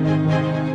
Música